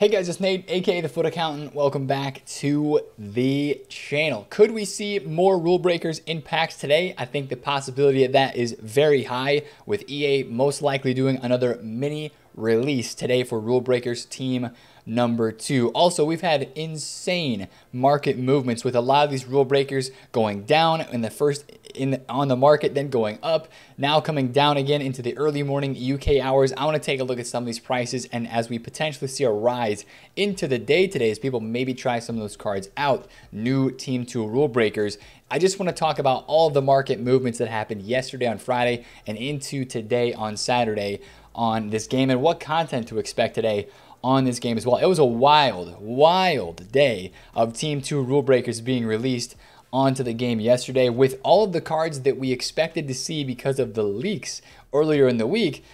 Hey guys, it's Nate, aka The FUT Accountant. Welcome back to the channel. Could we see more rule breakers in packs today? I think the possibility of that is very high, with EA most likely doing another mini release today for Rule Breakers Team number two. Also, we've had insane market movements with a lot of these rule breakers going down in the first in on the market, then going up, now coming down again into the early morning UK hours. I want to take a look at some of these prices, and as we potentially see a rise into the day today, as people maybe try some of those cards out, new Team 2 rule breakers. I just want to talk about all the market movements that happened yesterday on Friday and into today on Saturday on this game and what content to expect today on this game as well. It was a wild, wild day of Team 2 rule breakers being released onto the game yesterday with all of the cards that we expected to see because of the leaks earlier in the week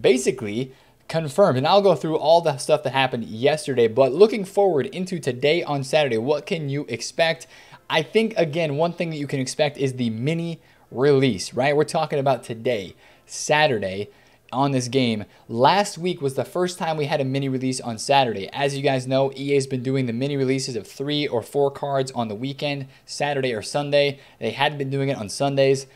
basically confirmed. And I'll go through all the stuff that happened yesterday, but looking forward into today on Saturday, what can you expect? I think, again, one thing that you can expect is the mini release, right? We're talking about today, Saturday on this game. Last week was the first time we had a mini release on Saturday. As you guys know, EA's been doing the mini releases of three or four cards on the weekend, Saturday or Sunday. They had been doing it on Sundays,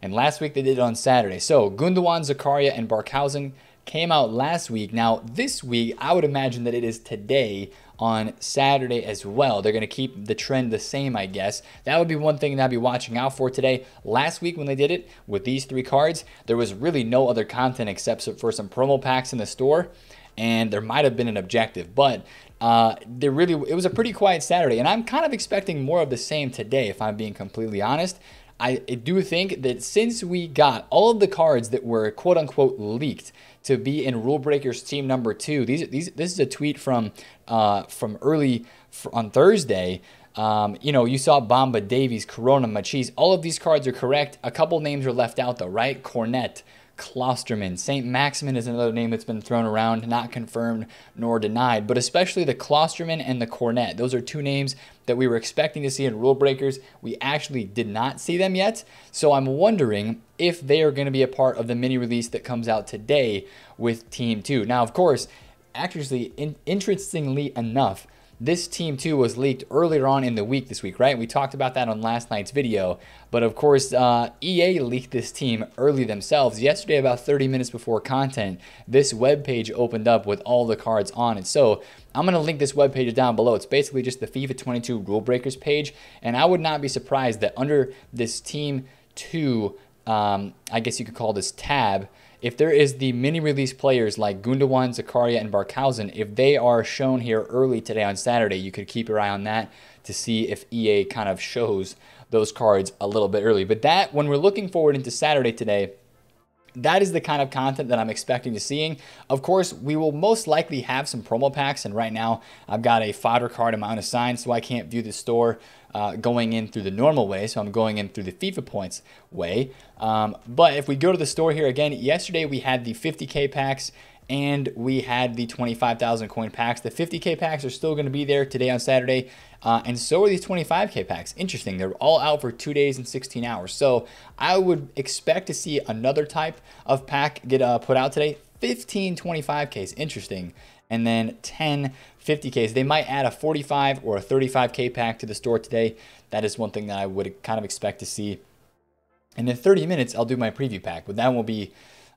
and last week they did it on Saturday. So Gundogan, Zakaria, and Barkhausen came out last week. Now, this week, I would imagine that it is today on Saturday as well. They're going to keep the trend the same, I guess. That would be one thing that I'd be watching out for today. Last week when they did it with these three cards, there was really no other content except for some promo packs in the store, and there might have been an objective, but uh, there really it was a pretty quiet Saturday, and I'm kind of expecting more of the same today, if I'm being completely honest. I do think that since we got all of the cards that were quote unquote leaked to be in Rule Breakers team number two, these, these this is a tweet from uh, from early on Thursday. Um, you know, you saw Bamba, Davies, Corona, Machis. All of these cards are correct. A couple names are left out though, right? Cornet, Klostermann. St. Maximin is another name that's been thrown around, not confirmed nor denied, but especially the Klostermann and the Cornet. Those are two names that we were expecting to see in Rule Breakers. We actually did not see them yet, so I'm wondering if they are going to be a part of the mini release that comes out today with Team 2. Now, of course, actually, in, interestingly enough, this team too was leaked earlier on in the week this week, right? We talked about that on last night's video. But of course, uh, EA leaked this team early themselves. Yesterday, about 30 minutes before content, this web page opened up with all the cards on it. So I'm going to link this web page down below. It's basically just the FIFA 22 Rule Breakers page. And I would not be surprised that under this Team 2, um, I guess you could call this tab, if there is the mini release players like Gundogan, Zakaria, and Barkhausen, if they are shown here early today on Saturday, you could keep your eye on that to see if EA kind of shows those cards a little bit early. But that, when we're looking forward into Saturday today, that is the kind of content that I'm expecting to seeing. Of course, we will most likely have some promo packs, and right now I've got a fodder card in amount assigned, so I can't view the store uh, going in through the normal way, so I'm going in through the FIFA points way. Um, but if we go to the store here again, yesterday we had the 50k packs and we had the 25,000 coin packs. The 50k packs are still going to be there today on Saturday, uh, and so are these 25k packs. Interesting, they're all out for two days and 16 hours. So I would expect to see another type of pack get uh, put out today. 15 25ks, interesting, and then 10 50ks. They might add a 45 or a 35k pack to the store today. That is one thing that I would kind of expect to see. And in 30 minutes, I'll do my preview pack, but that will be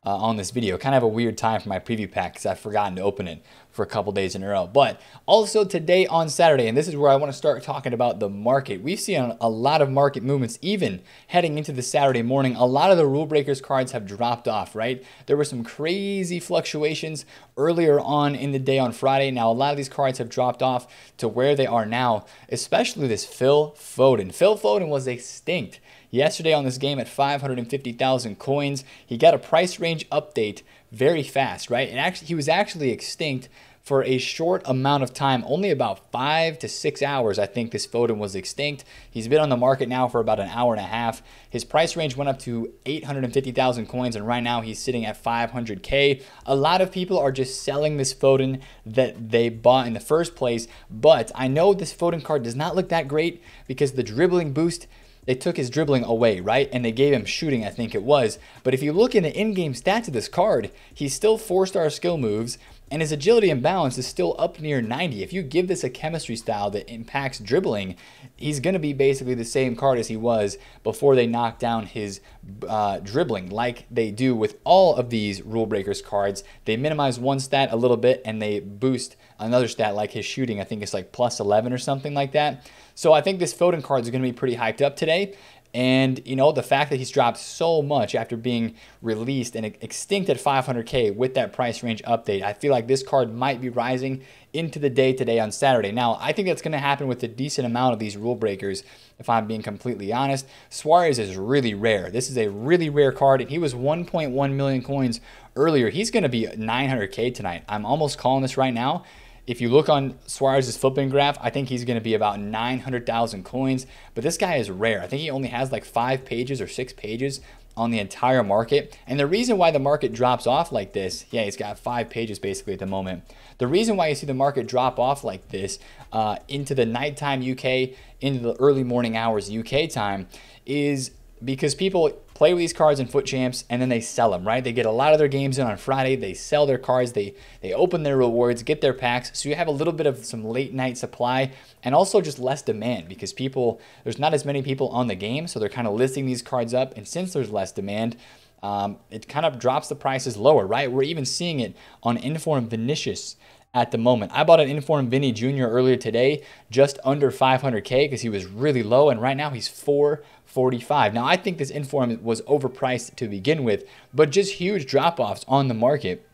uh, on this video. Kind of a weird time for my preview pack because I've forgotten to open it for a couple days in a row. But also today on Saturday, and this is where I want to start talking about the market. We've seen a lot of market movements even heading into the Saturday morning. A lot of the rule breakers cards have dropped off, right? There were some crazy fluctuations earlier on in the day on Friday. Now, a lot of these cards have dropped off to where they are now, especially this Phil Foden. Phil Foden was extinct yesterday on this game at 550,000 coins. He got a price range update very fast, right? And actually, he was actually extinct for a short amount of time, only about five to six hours, I think this Foden was extinct. He's been on the market now for about an hour and a half. His price range went up to 850,000 coins, and right now he's sitting at 500K. A lot of people are just selling this Foden that they bought in the first place, but I know this Foden card does not look that great because the dribbling boost they took his dribbling away, right? And they gave him shooting, I think it was. But if you look in the in game stats of this card, he's still four star skill moves. and his agility and balance is still up near 90. If you give this a chemistry style that impacts dribbling, he's going to be basically the same card as he was before they knocked down his uh, dribbling, like they do with all of these rule breakers cards. They minimize one stat a little bit and they boost another stat like his shooting. I think it's like plus 11 or something like that. So I think this Foden card is going to be pretty hyped up today. And, you know, the fact that he's dropped so much after being released and extinct at 500K with that price range update, I feel like this card might be rising into the day today on Saturday. Now, I think that's going to happen with a decent amount of these rule breakers, if I'm being completely honest. Suarez is really rare. This is a really rare card, and he was 1.1 million coins earlier. He's going to be 900K tonight. I'm almost calling this right now. If you look on Suarez's flipping graph, I think he's going to be about 900,000 coins. But this guy is rare. I think he only has like five pages or six pages on the entire market. And the reason why the market drops off like this, yeah, he's got five pages basically at the moment. The reason why you see the market drop off like this uh, into the nighttime UK, into the early morning hours UK time, is because people play with these cards in FUT Champs and then they sell them, right? They get a lot of their games in on Friday, they sell their cards, they they open their rewards, get their packs, so you have a little bit of some late night supply and also just less demand because people there's not as many people on the game, so they're kind of listing these cards up. And since there's less demand, um, it kind of drops the prices lower, right? We're even seeing it on Inform Vinicius at the moment. I bought an Inform Vinny Jr. earlier today, just under 500K because he was really low, and right now he's 445. Now, I think this Inform was overpriced to begin with, but just huge drop offs on the market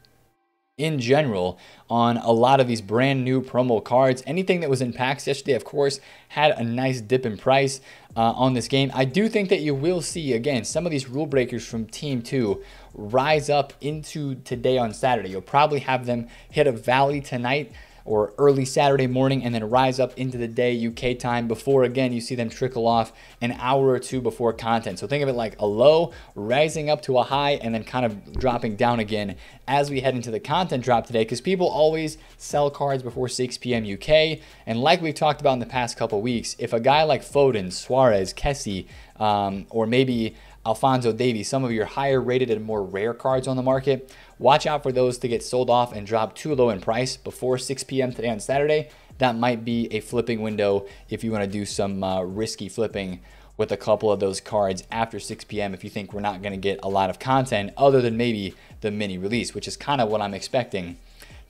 in general on a lot of these brand new promo cards. Anything that was in packs yesterday, of course, had a nice dip in price uh, on this game. I do think that you will see, again, some of these rule breakers from Team 2 rise up into today on Saturday. You'll probably have them hit a valley tonight or early Saturday morning and then rise up into the day UK time before again you see them trickle off an hour or two before content. So think of it like a low rising up to a high and then kind of dropping down again as we head into the content drop today because people always sell cards before 6 p.m. UK. And like we've talked about in the past couple weeks, if a guy like Foden, Suarez, Kessie, um, or maybe Alphonso Davies, some of your higher rated and more rare cards on the market. Watch out for those to get sold off and drop too low in price before 6 p.m. today on Saturday. That might be a flipping window if you want to do some uh, risky flipping with a couple of those cards after 6 p.m. if you think we're not going to get a lot of content other than maybe the mini release, which is kind of what I'm expecting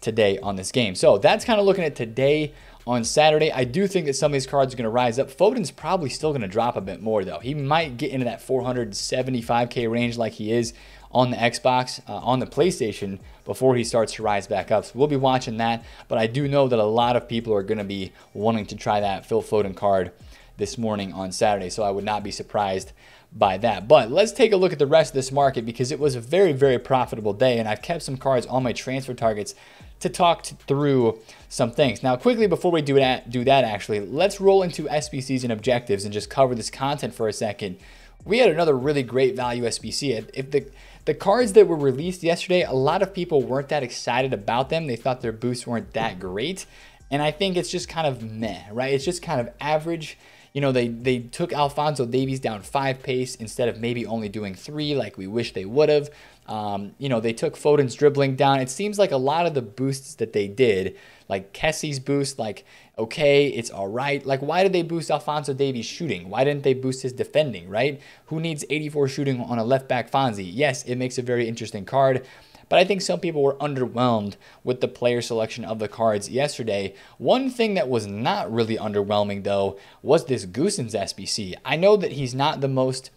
today on this game. So that's kind of looking at today on Saturday. I do think that some of these cards are going to rise up. Foden's probably still going to drop a bit more, though. He might get into that 475K range like he is on the Xbox, uh, on the PlayStation, before he starts to rise back up. So we'll be watching that. But I do know that a lot of people are going to be wanting to try that Phil Foden card this morning on Saturday. So I would not be surprised by that. But let's take a look at the rest of this market because it was a very, very profitable day. And I've kept some cards on my transfer targets to talk through some things. Now, quickly before we do that, do that actually, let's roll into SBCs and objectives and just cover this content for a second. We had another really great value SBC. If the the cards that were released yesterday, a lot of people weren't that excited about them. They thought their boosts weren't that great. And I think it's just kind of meh, right? It's just kind of average. You know, they, they took Alphonso Davies down five pace instead of maybe only doing three like we wish they would have. Um, you know, they took Foden's dribbling down. It seems like a lot of the boosts that they did, like Kessie's boost, like, okay, it's all right. Like, why did they boost Alphonso Davies' shooting? Why didn't they boost his defending, right? Who needs 84 shooting on a left back Fonzie? Yes, it makes a very interesting card. But I think some people were underwhelmed with the player selection of the cards yesterday. One thing that was not really underwhelming, though, was this Gosens SBC. I know that he's not the most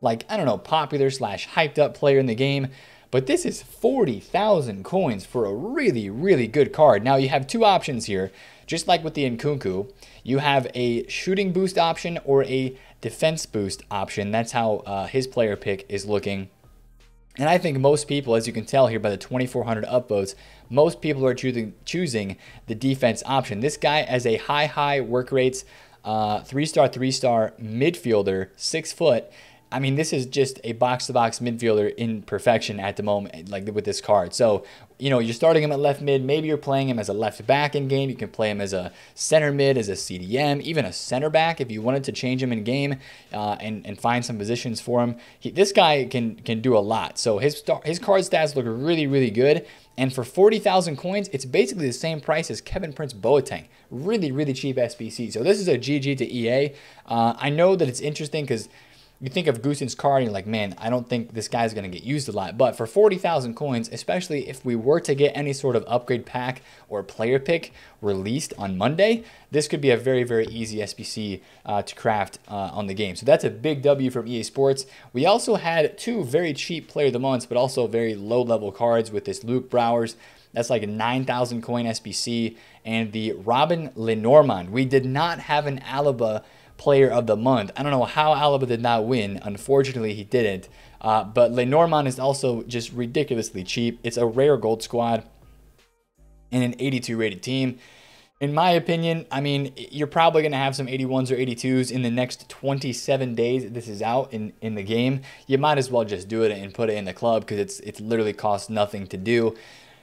like, I don't know, popular slash hyped up player in the game. But this is 40,000 coins for a really, really good card. Now you have two options here. Just like with the Nkunku, you have a shooting boost option or a defense boost option. That's how uh, his player pick is looking. And I think most people, as you can tell here by the 2,400 upvotes, most people are choosing, choosing the defense option. This guy has a high, high work rates, uh, three star, three star midfielder, six foot, I mean, this is just a box to box midfielder in perfection at the moment, like with this card. So, you know, you're starting him at left mid. Maybe you're playing him as a left back in game. You can play him as a center mid, as a CDM, even a center back if you wanted to change him in game uh, and, and find some positions for him. He, this guy can can do a lot. So his his card stats look really really good. And for 40,000 coins, it's basically the same price as Kevin Prince Boateng. Really, really cheap SBC. So this is a GG to EA. Uh, I know that it's interesting because you think of Gosens' card and you're like, man, I don't think this guy's going to get used a lot. But for 40,000 coins, especially if we were to get any sort of upgrade pack or player pick released on Monday, this could be a very, very easy SBC uh, to craft uh, on the game. So that's a big W from EA Sports. We also had two very cheap player of the months, but also very low level cards with this Luuk Brouwers. That's like a 9,000 coin SBC. And the Robin Le Normand. We did not have an Alaba player of the month. I don't know how Alaba did not win. Unfortunately, he didn't. Uh, but Le Normand is also just ridiculously cheap. It's a rare gold squad and an 82 rated team. In my opinion, I mean, you're probably going to have some 81s or 82s in the next 27 days this is out in, in the game. You might as well just do it and put it in the club because it's, it's literally costs nothing to do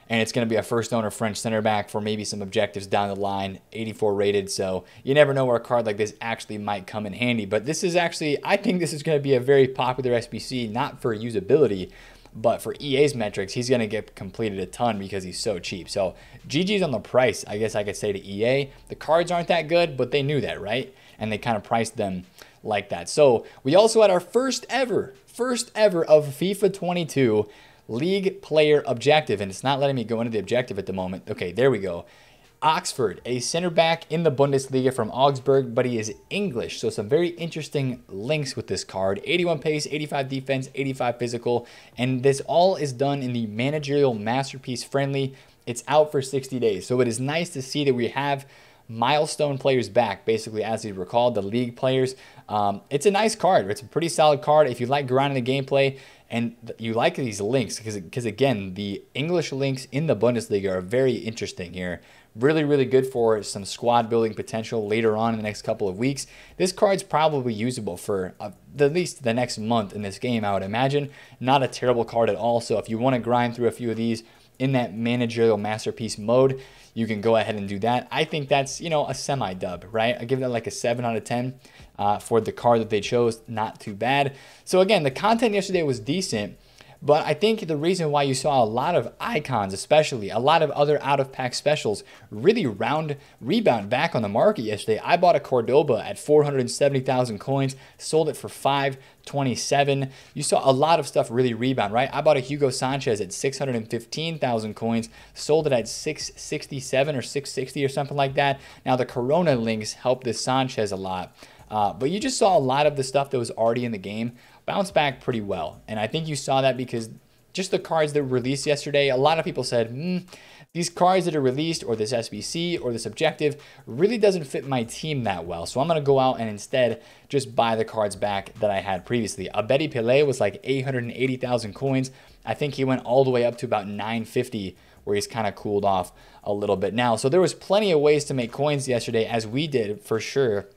and it's going to be a first owner French center back for maybe some objectives down the line, 84 rated. So you never know where a card like this actually might come in handy. But this is actually, I think this is going to be a very popular SBC, not for usability, but for EA's metrics, he's going to get completed a ton because he's so cheap. So GG's on the price, I guess I could say to EA. The cards aren't that good, but they knew that, right? And they kind of priced them like that. So we also had our first ever, first ever of FIFA 22 league player objective, and it's not letting me go into the objective at the moment. Okay, there we go. Oxford, a center back in the Bundesliga from Augsburg, but he is English. So some very interesting links with this card. 81 pace, 85 defense, 85 physical, and this all is done in the managerial masterpiece friendly. It's out for 60 days. So it is nice to see that we have milestone players back, basically, as you recall, the league players. Um, it's a nice card. It's a pretty solid card. If you like grinding the gameplay and you like these links, because, because again, the English links in the Bundesliga are very interesting here. Really, really good for some squad building potential later on in the next couple of weeks. This card's probably usable for uh, at least the next month in this game, I would imagine. Not a terrible card at all. So if you want to grind through a few of these in that managerial masterpiece mode, you can go ahead and do that. I think that's, you know, a semi dub, right? I give that like a 7 out of 10 uh, for the card that they chose. Not too bad. So, again, the content yesterday was decent. But I think the reason why you saw a lot of icons, especially a lot of other out of pack specials, really round rebound back on the market yesterday. I bought a Cordoba at 470,000 coins, sold it for 527. You saw a lot of stuff really rebound, right? I bought a Hugo Sanchez at 615,000 coins, sold it at 667 or 660 or something like that. Now the Corona links helped this Sanchez a lot. Uh, but you just saw a lot of the stuff that was already in the game bounced back pretty well. And I think you saw that because just the cards that were released yesterday, a lot of people said, hmm, these cards that are released or this SBC or this objective really doesn't fit my team that well. So I'm going to go out and instead just buy the cards back that I had previously. Abedi Pele was like 880,000 coins. I think he went all the way up to about 950 where he's kind of cooled off a little bit now. So there was plenty of ways to make coins yesterday as we did for sure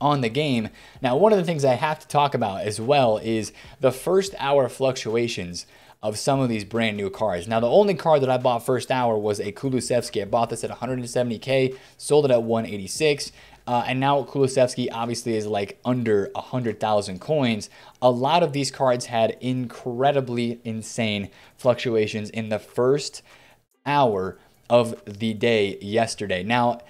on the game. Now, one of the things I have to talk about as well is the first hour fluctuations of some of these brand new cars. Now, the only car that I bought first hour was a Kulusevski. I bought this at 170K, sold it at 186. Uh, and now Kulusevski obviously is like under 100,000 coins. A lot of these cards had incredibly insane fluctuations in the first hour of the day yesterday. Now,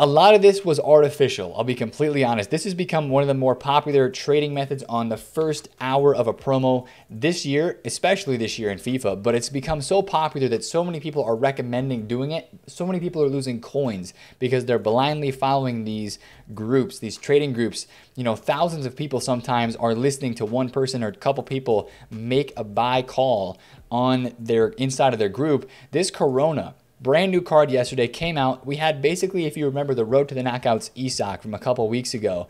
a lot of this was artificial, I'll be completely honest. This has become one of the more popular trading methods on the first hour of a promo this year, especially this year in FIFA, but it's become so popular that so many people are recommending doing it. So many people are losing coins because they're blindly following these groups, these trading groups. You know, thousands of people sometimes are listening to one person or a couple people make a buy call on their inside of their group. This Corona Brand new card yesterday came out. We had basically, if you remember, the Road to the Knockouts ESOC from a couple weeks ago.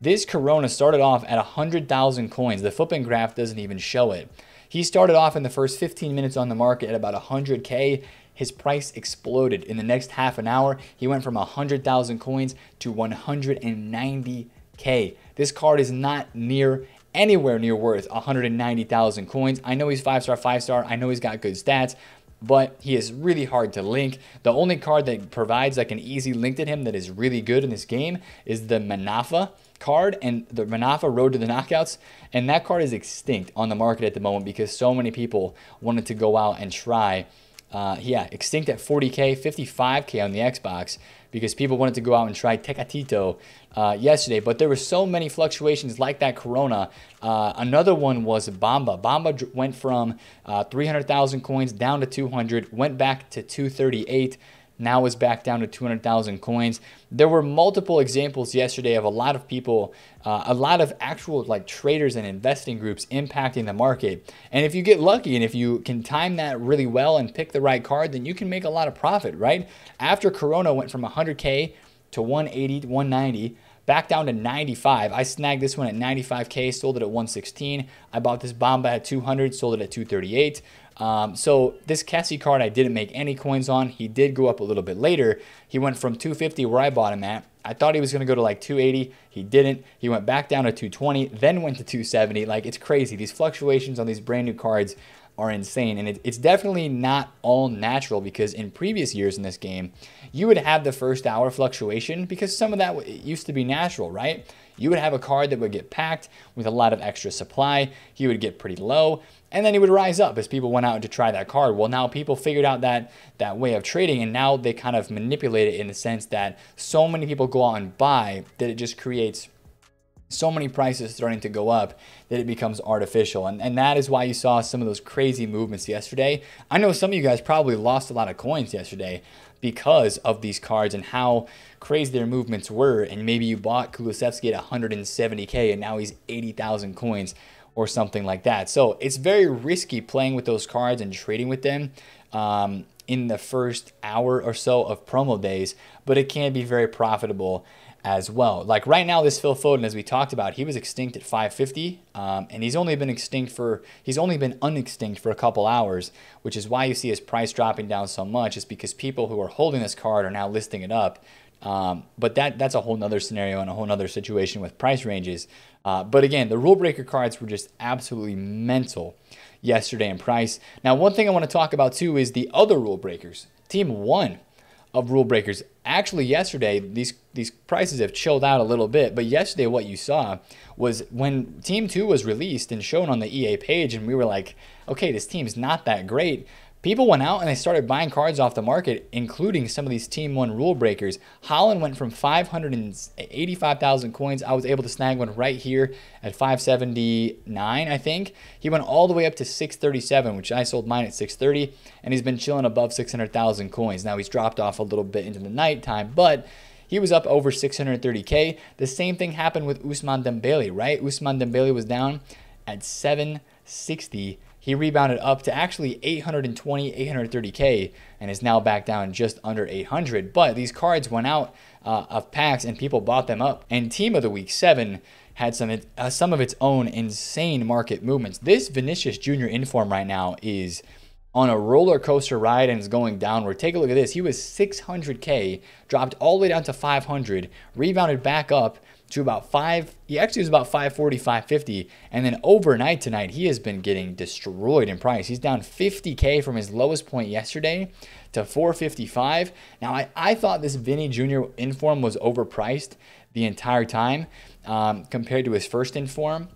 This Corona started off at 100,000 coins. The FUTBIN graph doesn't even show it. He started off in the first 15 minutes on the market at about 100K. His price exploded. In the next half an hour, he went from 100,000 coins to 190K. This card is not near anywhere near worth 190,000 coins. I know he's five star, five star. I know he's got good stats, but he is really hard to link. The only card that provides like an easy link to him that is really good in this game is the Manafa card and the Manafa Road to the Knockouts. And that card is extinct on the market at the moment because so many people wanted to go out and try. Uh, yeah, extinct at 40k, 55k on the Xbox because people wanted to go out and try Tecatito uh, yesterday. But there were so many fluctuations like that Corona. Uh, another one was Bamba. Bamba went from uh, 300,000 coins down to 200, went back to 238 now is back down to 200,000 coins. There were multiple examples yesterday of a lot of people, uh, a lot of actual like traders and investing groups impacting the market. And if you get lucky and if you can time that really well and pick the right card, then you can make a lot of profit, right? After Corona went from 100K to 180 to 190, back down to 95. I snagged this one at 95K, sold it at 116. I bought this Bamba at 200, sold it at 238. Um, so this Kessie card I didn't make any coins on. He did go up a little bit later. He went from 250 where I bought him at. I thought he was going to go to like 280. He didn't. He went back down to 220, then went to 270. Like it's crazy. These fluctuations on these brand new cards are insane. And it, it's definitely not all natural because in previous years in this game, you would have the first hour fluctuation because some of that used to be natural, right? You would have a card that would get packed with a lot of extra supply. He would get pretty low and then he would rise up as people went out to try that card. Well, now people figured out that that way of trading, and now they kind of manipulate it in the sense that so many people go out and buy that it just creates so many prices starting to go up that it becomes artificial. And, and that is why you saw some of those crazy movements yesterday. I know some of you guys probably lost a lot of coins yesterday because of these cards and how crazy their movements were. And maybe you bought Kulusevski at 170K and now he's 80,000 coins or something like that. So it's very risky playing with those cards and trading with them um, in the first hour or so of promo days, but it can be very profitable as well. Like right now, this Phil Foden, as we talked about, he was extinct at 550, um, and he's only been extinct for he's only been unextinct for a couple hours, which is why you see his price dropping down so much. Is because people who are holding this card are now listing it up. Um, but that that's a whole nother scenario and a whole nother situation with price ranges. Uh, but again, the rule breaker cards were just absolutely mental yesterday in price. Now, one thing I want to talk about too is the other rule breakers. Team one of rule breakers. Actually, yesterday these these prices have chilled out a little bit, but yesterday what you saw was when Team Two was released and shown on the EA page, and we were like, okay, this team's not that great people went out and they started buying cards off the market, including some of these Team 1 rule breakers. Haaland went from 585,000 coins. I was able to snag one right here at 579, I think. He went all the way up to 637, which I sold mine at 630, and he's been chilling above 600,000 coins. Now he's dropped off a little bit into the nighttime, but he was up over 630k. The same thing happened with Ousmane Dembele, right? Ousmane Dembele was down at 760 he rebounded up to actually 820, 830K and is now back down just under 800. But these cards went out uh, of packs and people bought them up. And Team of the Week 7 had some, uh, some of its own insane market movements. This Vinicius Jr. inform right now is on a roller coaster ride and is going downward. Take a look at this. He was 600K, dropped all the way down to 500, rebounded back up to about five. He actually was about 540, 550. And then overnight tonight, he has been getting destroyed in price. He's down 50K from his lowest point yesterday to 455. Now, I, I thought this Vinny Jr. inform was overpriced the entire time um, compared to his first inform.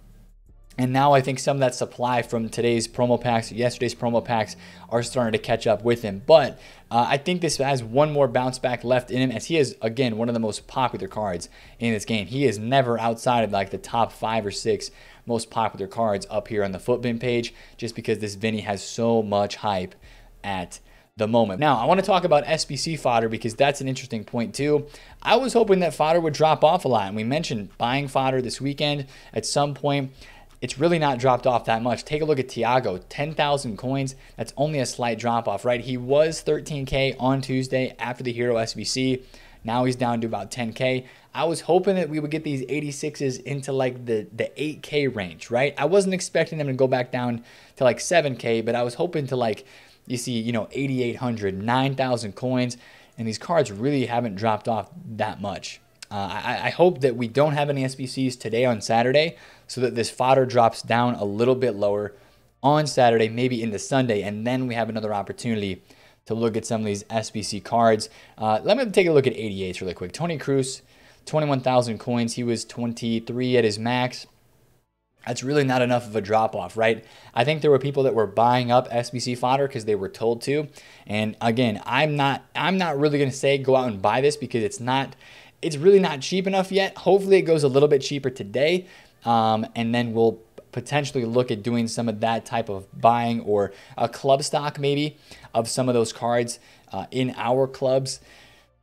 And now I think some of that supply from today's promo packs, yesterday's promo packs, are starting to catch up with him. But uh, I think this has one more bounce back left in him, as he is again one of the most popular cards in this game. He is never outside of like the top five or six most popular cards up here on the FUTBIN page, just because this Vinny has so much hype at the moment. Now, I want to talk about SBC fodder because that's an interesting point too. I was hoping that fodder would drop off a lot, and we mentioned buying fodder this weekend at some point it's really not dropped off that much. Take a look at Tiago, 10,000 coins. That's only a slight drop off, right? He was 13K on Tuesday after the Hero SBC. Now he's down to about 10K. I was hoping that we would get these 86s into like the, the 8K range, right? I wasn't expecting them to go back down to like 7K, but I was hoping to like, you see, you know, 8,800, 9,000 coins. And these cards really haven't dropped off that much. Uh, I, I hope that we don't have any SBCs today on Saturday so that this fodder drops down a little bit lower on Saturday, maybe into Sunday, and then we have another opportunity to look at some of these SBC cards. Uh, let me take a look at 88s really quick. Toni Kroos, 21,000 coins. He was 23 at his max. That's really not enough of a drop off, right? I think there were people that were buying up SBC fodder because they were told to. And again, I'm not I'm not really going to say go out and buy this because it's not it's really not cheap enough yet. Hopefully it goes a little bit cheaper today. Um, and then we'll potentially look at doing some of that type of buying or a club stock maybe of some of those cards uh, in our clubs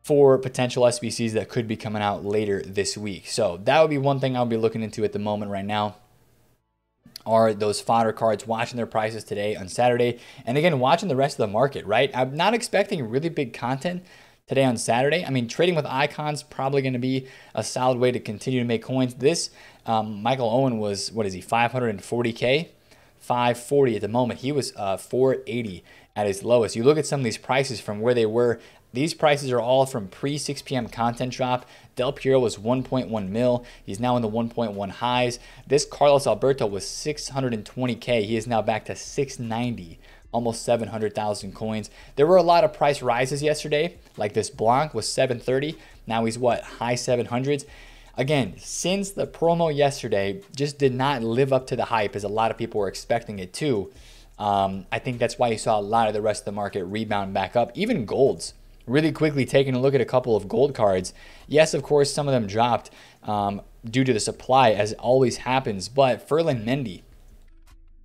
for potential SBCs that could be coming out later this week. So that would be one thing I'll be looking into at the moment right now are those fodder cards, watching their prices today on Saturday. And again, watching the rest of the market, right? I'm not expecting really big content today on Saturday. I mean, trading with icons probably going to be a solid way to continue to make coins. This um, Michael Owen was what is he 540k, 540 at the moment. He was uh, 480 at his lowest. You look at some of these prices from where they were. These prices are all from pre 6 p.m. content drop. Del Piero was 1.1 mil. He's now in the 1.1 highs. This Carlos Alberto was 620k. He is now back to 690 almost 700,000 coins. There were a lot of price rises yesterday, like this Blanc was 730. Now he's what, high 700s? Again, since the promo yesterday just did not live up to the hype as a lot of people were expecting it to, um, I think that's why you saw a lot of the rest of the market rebound back up. Even golds, really quickly taking a look at a couple of gold cards. Yes, of course, some of them dropped um, due to the supply, as always happens. But Ferland Mendy,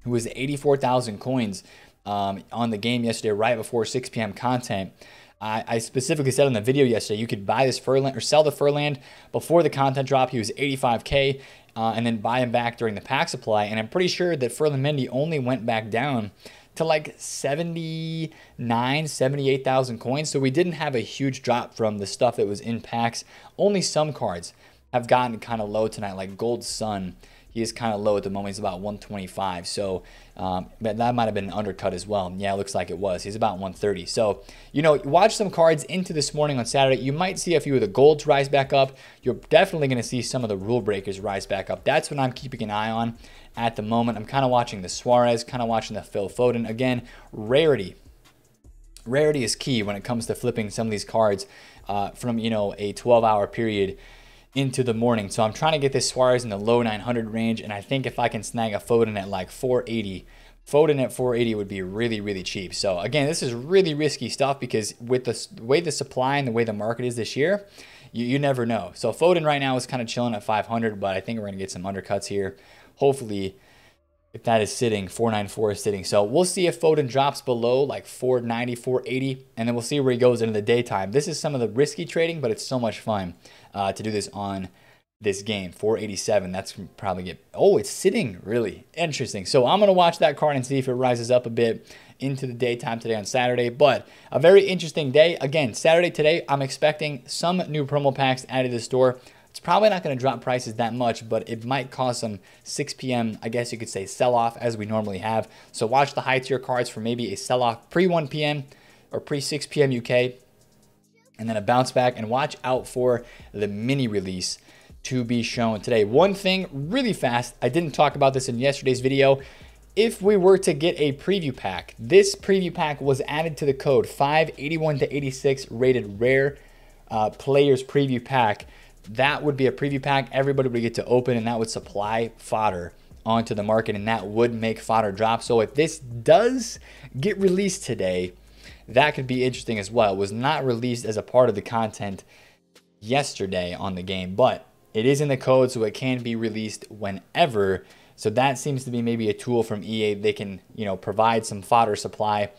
who was 84,000 coins um, on the game yesterday, right before 6 p.m. content. I, I, specifically said in the video yesterday you could buy this Ferland or sell the Ferland before the content drop. He was 85k, uh, and then buy him back during the pack supply. And I'm pretty sure that Ferland Mendy only went back down to like 79, 78,000 coins. So we didn't have a huge drop from the stuff that was in packs. Only some cards have gotten kind of low tonight, like Gold Son he is kind of low at the moment. He's about 125. So um, but that might have been an undercut as well. Yeah, it looks like it was. He's about 130. So, you know, watch some cards into this morning on Saturday. You might see a few of the golds rise back up. You're definitely going to see some of the rule breakers rise back up. That's what I'm keeping an eye on at the moment. I'm kind of watching the Suarez, kind of watching the Phil Foden. Again, rarity. Rarity is key when it comes to flipping some of these cards uh, from, you know, a 12 hour period into the morning. So I'm trying to get this Suarez in the low 900 range, and I think if I can snag a Foden at like 480, Foden at 480 would be really, really cheap. So again, this is really risky stuff because with the way the supply and the way the market is this year, you, you never know. So Foden right now is kind of chilling at 500, but I think we're going to get some undercuts here. Hopefully, if that is sitting, 494 is sitting. So we'll see if Foden drops below like 490, 480, and then we'll see where he goes into the daytime. This is some of the risky trading, but it's so much fun uh, to do this on this game. 487. That's probably get. Oh, it's sitting really interesting. So I'm gonna watch that card and see if it rises up a bit into the daytime today on Saturday. But a very interesting day. Again, Saturday today, I'm expecting some new promo packs added to the store. It's probably not going to drop prices that much, but it might cause some 6 p.m., I guess you could say, sell off as we normally have. So watch the high tier cards for maybe a sell off pre 1 p.m. or pre 6 p.m. UK and then a bounce back and watch out for the mini release to be shown today. One thing really fast, I didn't talk about this in yesterday's video. If we were to get a preview pack, this preview pack was added to the code 581 to 86 rated rare uh, players preview pack. That would be a preview pack everybody would get to open and that would supply fodder onto the market and that would make fodder drop. So if this does get released today, that could be interesting as well. It was not released as a part of the content yesterday on the game, but it is in the code, so it can be released whenever. So that seems to be maybe a tool from EA. They can, you know, provide some fodder supply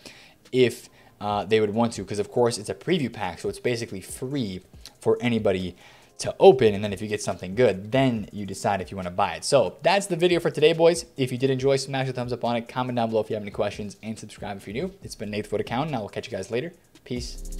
if uh, they would want to, because of course it's a preview pack, so it's basically free for anybody to open. And then if you get something good, then you decide if you want to buy it. So that's the video for today, boys. If you did enjoy, smash a thumbs up on it. Comment down below if you have any questions and subscribe if you're new. It's been Nate FUT Account, and I will catch you guys later. Peace.